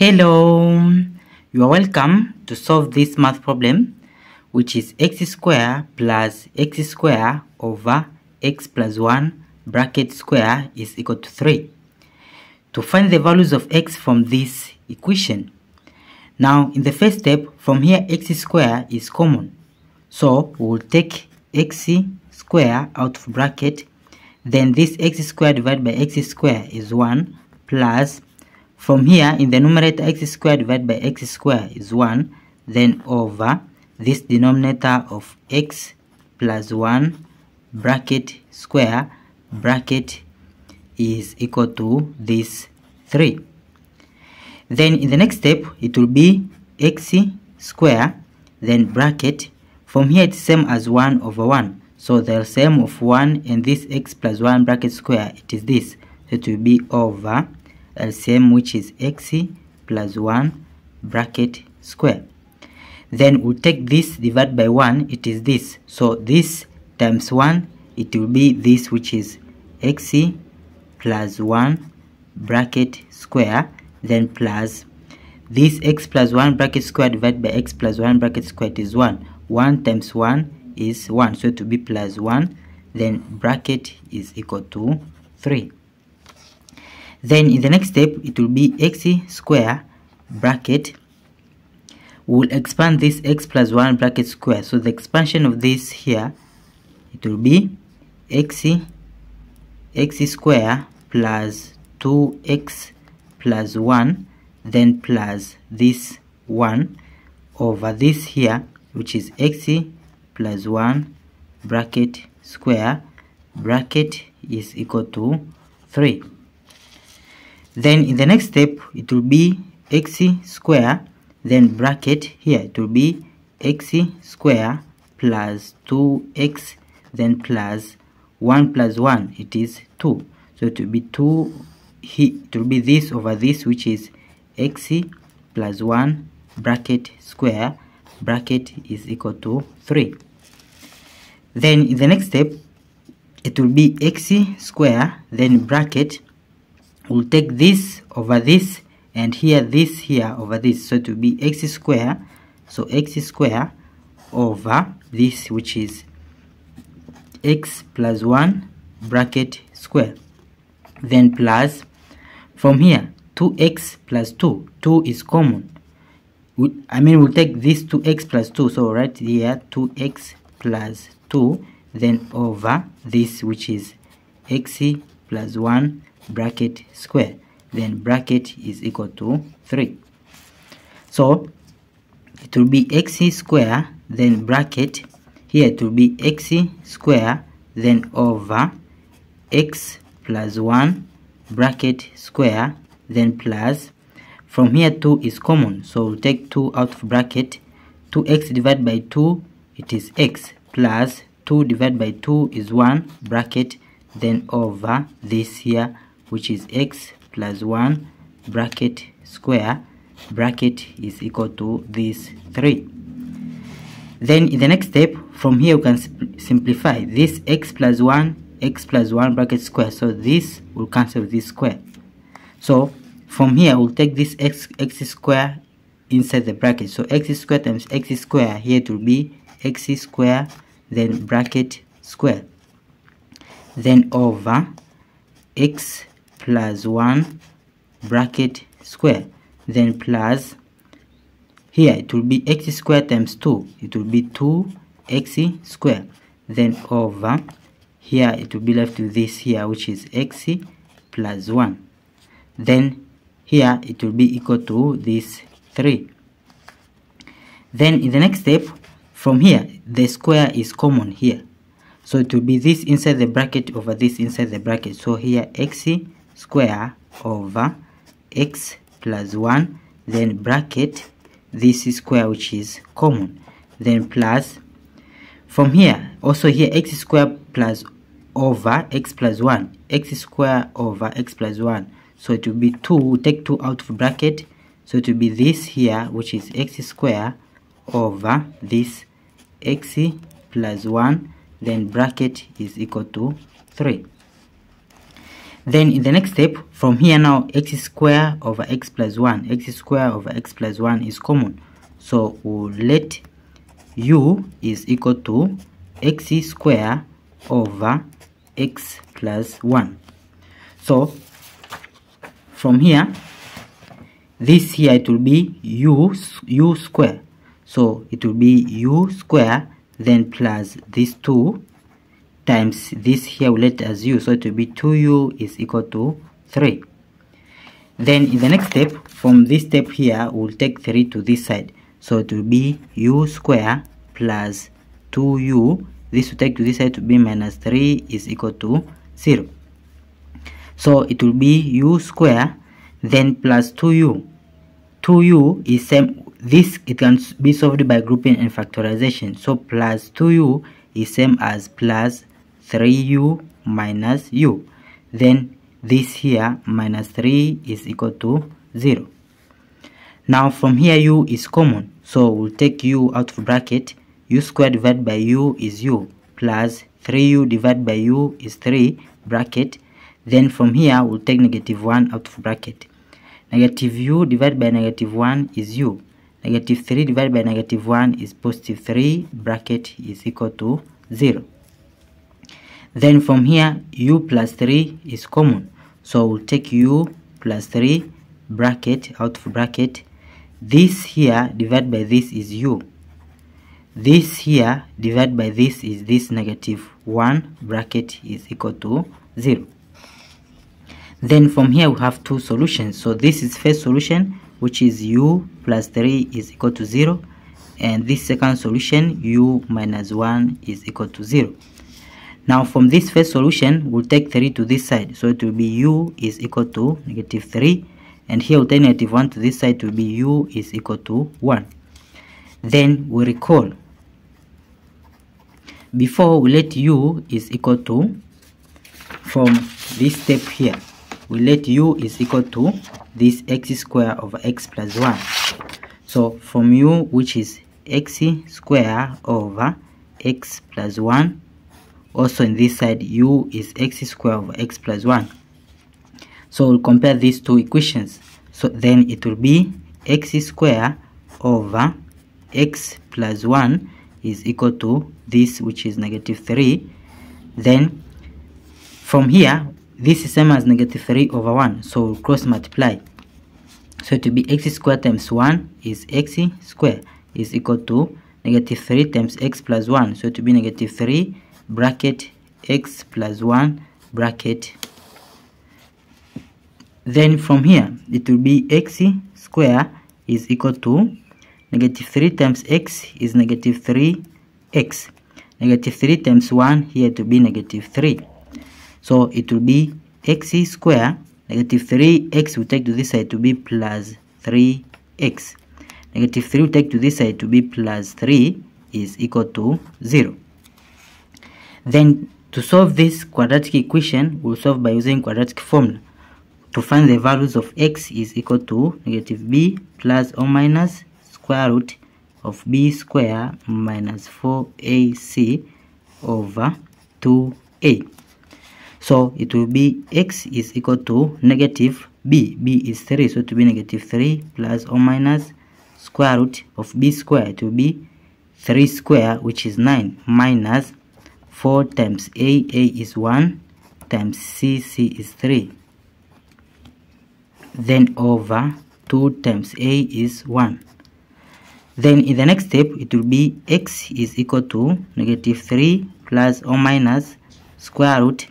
Hello, you are welcome to solve this math problem which is x square plus x square over x plus 1 bracket square is equal to 3. To find the values of x from this equation. Now in the first step from here x square is common so we will take x square out of bracket then this x square divided by x square is 1 plus from here in the numerator x squared divided by x squared is 1 then over this denominator of x plus 1 bracket square bracket is equal to this 3 then in the next step it will be x square then bracket. From here it's same as 1 over 1 so the same of 1 and this x plus 1 bracket square it is this. So it will be over LCM which is x plus 1 bracket square. Then we'll take this divided by 1 it is this. So this times 1 it will be this which is x plus 1 bracket square then plus this x plus 1 bracket square divided by x plus 1 bracket square is 1 1 times 1 is 1 so to be plus 1 then bracket is equal to 3 then in the next step it will be x square bracket. We'll expand this x plus 1 bracket square. So the expansion of this here it will be x x square plus 2x plus 1 then plus this 1 over this here which is x plus 1 bracket square. Bracket is equal to 3 then in the next step it will be x square then bracket here it will be x square plus 2x then plus 1 plus 1 it is 2 so it will be 2 it will be this over this which is x plus 1 bracket square bracket is equal to 3 then in the next step it will be x square then bracket we'll take this over this and here this here over this. So it will be x square so x square over this which is x plus 1 bracket square. Then plus from here 2x plus 2 2 is common. We, I mean we'll take this 2x plus 2 so right here 2x plus 2 then over this which is x plus 1 bracket square. Then bracket is equal to 3 so it will be x square then bracket. Here it will be x square then over x plus 1 bracket square then plus. From here 2 is common. So we'll take 2 out of bracket. 2x divided by 2 it is x plus 2 divided by 2 is 1 bracket. Then over this here which is x plus 1 bracket square bracket is equal to this 3 then in the next step from here you can simplify this x plus 1 x plus 1 bracket square. So this will cancel this square. So from here we'll take this x x square inside the bracket. So x square times x square here it will be x square then bracket square. Then over x plus 1 bracket square. Then plus here it will be x square times 2 it will be 2x square. Then over here it will be left with this here which is x plus 1 then here it will be equal to this 3 then in the next step from here the square is common here. So it will be this inside the bracket over this inside the bracket. So here x square over x plus 1 then bracket this square which is common. Then plus from here also here x square plus over x plus 1 x square over x plus 1 so it will be 2 we'll take 2 out of bracket. So it will be this here which is x square over this x plus 1 then bracket is equal to 3 then in the next step from here now x square over x plus 1 x square over x plus 1 is common. So we'll let u is equal to x square over x plus 1 so from here this here it will be u u square. So it will be u square then plus this 2 times this here will let as u so it will be 2u is equal to 3 then in the next step from this step here we'll take 3 to this side. So it will be u square plus 2u this will take to this side to be minus 3 is equal to 0 so it will be u square then plus 2u 2u is same this it can be solved by grouping and factorization. So plus 2u is same as plus 3u minus u. Then this here minus 3 is equal to 0 now from here u is common. So we'll take u out of bracket. U squared divided by u is u plus 3u divided by u is 3 bracket. Then from here we'll take negative 1 out of bracket. Negative u divided by negative 1 is u. Negative 3 divided by negative 1 is positive 3 bracket is equal to 0 then from here u plus 3 is common. So we'll take u plus 3 bracket out of bracket. This here divided by this is u. This here divided by this is this negative 1 bracket is equal to 0 then from here we have two solutions. So this is first solution which is u plus 3 is equal to 0 and this second solution u minus 1 is equal to 0 now from this first solution we'll take 3 to this side. So it will be u is equal to negative 3 and here we'll take negative 1 to this side to be u is equal to 1 then we recall. Before we let u is equal to from this step here we let u is equal to this x square over x plus 1 so from u which is x square over x plus 1 also in this side u is x square over x plus 1 so we'll compare these two equations. So then it will be x square over x plus 1 is equal to this which is negative 3 then from here this is same as negative 3 over 1 so we'll cross multiply. So will be x squared times 1 is x squared is equal to negative 3 times x plus 1 so will be negative 3 bracket x plus 1 bracket. Then from here it will be x square is equal to negative 3 times x is negative 3x negative 3 times 1 here to be negative 3 so it will be x square negative 3x will take to this side to be plus 3x negative 3 will take to this side to be plus 3 is equal to 0 then to solve this quadratic equation we'll solve by using quadratic formula. To find the values of x is equal to negative b plus or minus square root of b square minus 4ac over 2a so it will be x is equal to negative b. B is 3 so it will be negative 3 plus or minus square root of b square. It will be 3 square which is 9 minus 4 times a a is 1 times c c is 3 then over 2 times a is 1 then in the next step it will be x is equal to negative 3 plus or minus square root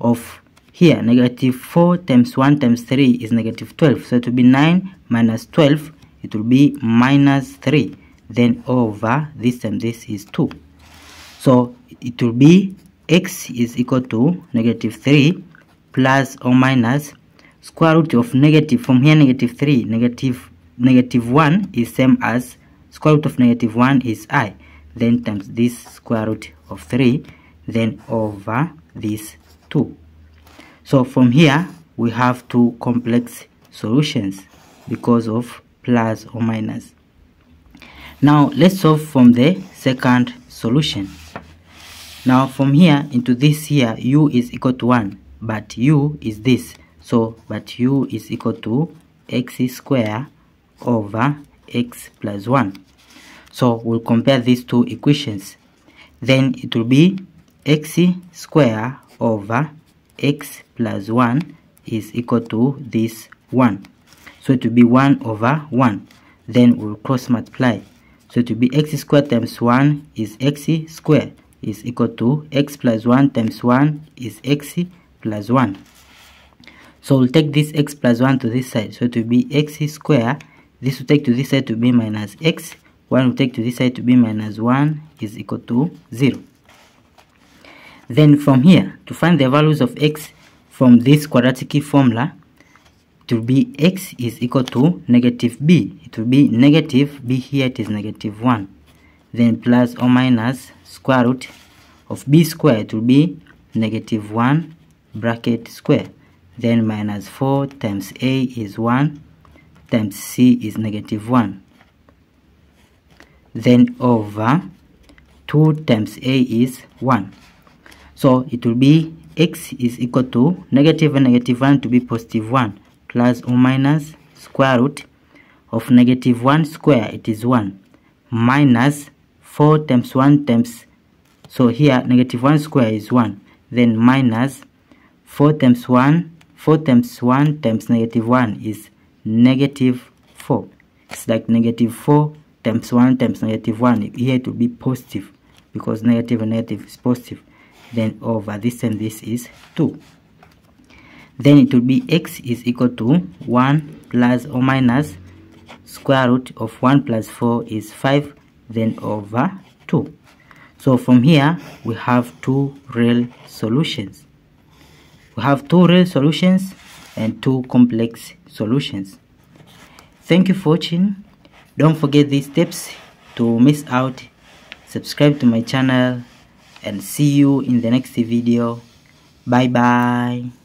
of here. Negative 4 times 1 times 3 is negative 12 so it will be 9 minus 12 it will be minus 3 then over this time this is 2 so it will be x is equal to negative 3 plus or minus square root of negative from here negative 3 negative negative 1 is same as square root of negative 1 is i. Then times this square root of 3 then over this 2 so from here we have two complex solutions because of plus or minus. Now let's solve from the second solution now from here into this here u is equal to 1 but u is this. So but u is equal to x square over x plus 1 so we'll compare these two equations. Then it will be x square over x plus 1 is equal to this 1 so it will be 1 over 1 then we'll cross multiply. So it will be x squared times 1 is x squared is equal to x plus 1 times 1 is x plus 1 so we'll take this x plus 1 to this side. So it will be x squared this will take to this side to be minus x. 1 will take to this side to be minus 1 is equal to 0 then from here to find the values of x from this quadratic formula it will be x is equal to negative b. It will be negative b. Here it is negative 1 then plus or minus square root of b square will be negative 1 bracket square. Then minus 4 times a is 1 times c is negative 1 then over 2 times a is 1 so it will be x is equal to negative and negative 1 to be positive 1 plus or minus square root of negative 1 square. It is 1 minus 4 times 1 times so here negative 1 square is 1 then minus 4 times 1 4 times 1 times negative 1 is negative 4 it's like negative 4 times 1 times negative 1 here it will be positive because negative and negative is positive then over this and this is 2 then it will be x is equal to 1 plus or minus square root of 1 plus 4 is 5 then over 2 so from here we have two real solutions. We have two real solutions and two complex solutions. Thank you for watching. Don't forget these steps to miss out. Subscribe to my channel and see you in the next video. Bye bye